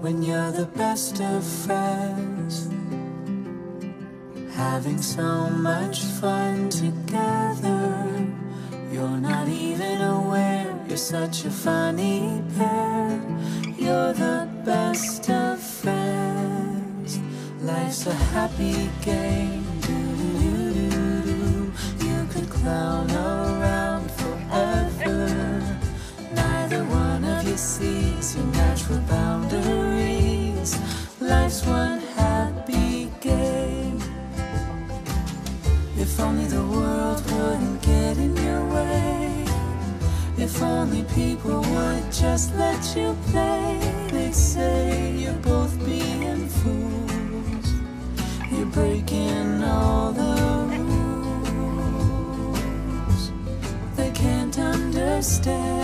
when you're the best of friends. Having so much fun together. You're not even aware you're such a funny pair. You're the best of friends. Life's a happy game. If only the world wouldn't get in your way. If only people would just let you play. They say you're both being fools. You're breaking all the rules. They can't understand.